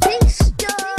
Peace.